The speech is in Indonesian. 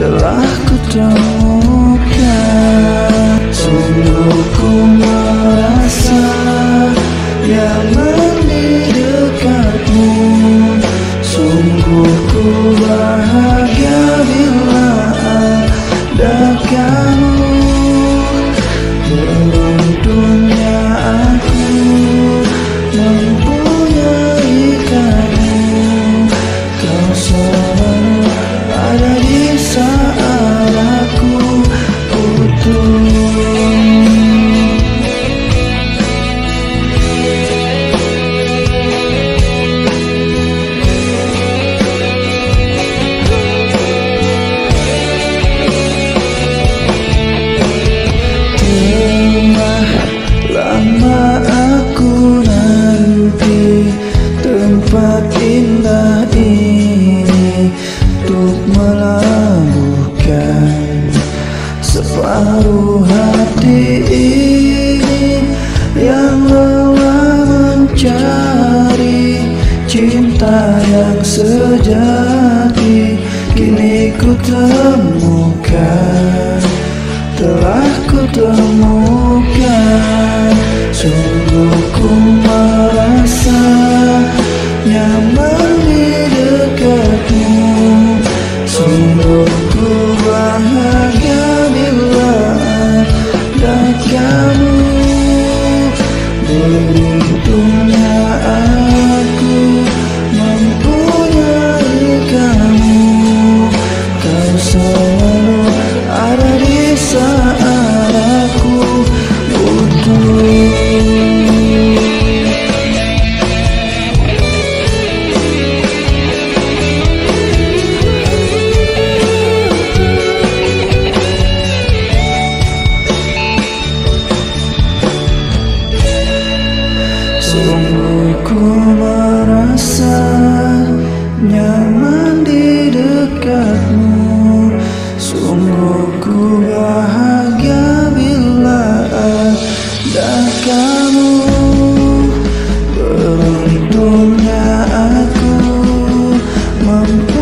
telah kutemukan Sungguh ku merasa Separuh hati ini yang lelah mencari cinta yang sejati. Kini ku temukan, telah ku temukan Sungguh ku merasa mampu